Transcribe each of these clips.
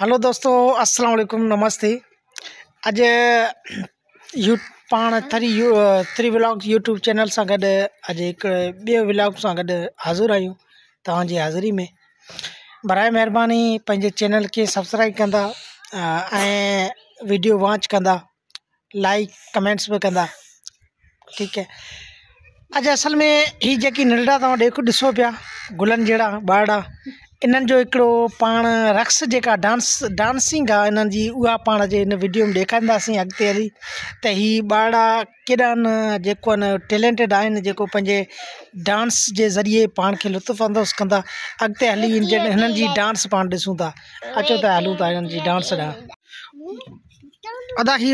Hello دوستو، السلام علیکم نمست اج پان تھری یو، تھری ولاگ یوٹوب چینل سے گئے ولاگ سا گاضر آیا تاجی حاضری میں۔ برائے مہربانی پینے چینل کے سبسکرائب کرا ویڈیو واچ کردا لائک کمینٹس بھی کدا ٹھیک ہے۔ اب اصل میں یہی ننڈا تے ڈسو پہ گلن جڑا باڑا۔ انڑو پان رقص جو ڈانس ڈانس آن پانج ان ویڈیو میں ڈھاری دیں اگتے ہلی تو یہ باڑا کیدا ن ٹلنٹڈ آپ پانچ ڈانس کے ذریعے پان کے لطف اندوز کراج ان ڈانس پان ڈسوں تا اچو ڈانس ڈانس ادا ہی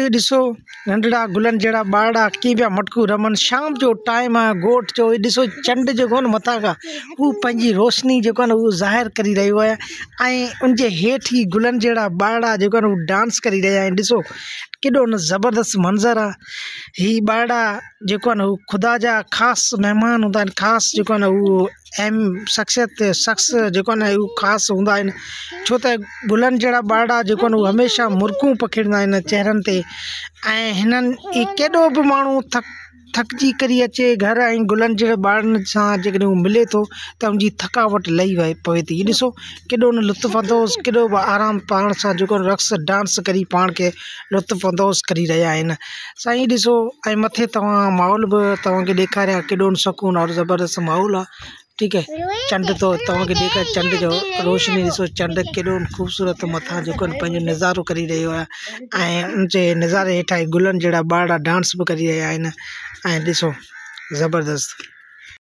ننڈڑا گلن جڑا باڑا کی بیا مٹکو رمن شام جو ٹائم ہے گوٹ جو چنڈ جو کون متا گا وہ پنجی روشنی جو ظاہر کری رہی ہے آئیں ان جے ہیٹھی گلن جڑا باڑا جو ڈانس کری رہی ہے ڈسو کیڈو ن زبردست منظر آڑہ جو ہے نا خدا جا خاص مہمان ہوں خاص جو اہم شخصیت شخص جو خاص ہوں چو تو گلن جڑا باڑا جو ہمیشہ مرکوں پكھیڑا چہرے پہ انہیں یہ كیڈو بھی مو تھ تھک جی کری اچے گھر اور گلن جار جلے تو ان کی تھکاٹ لہ پے تھی یہ سو کھو ن لطف اندوز کی آرام پان سے رقص ڈانس کری پان کے لطف اندوز کری رہا ہے سائی ڈسو مت ماحول بھی تا دکھاریا ککون اور زبردست ماحول ہے ٹھیک ہے چنڈ تو تم کے چنڈ جو روشنی چنڈ کی خوبصورت مت نظاروں کری رہی ہے ان کے نظارے یہاں گلن جڑا بار ڈانس بھی کری رہا زبردست۔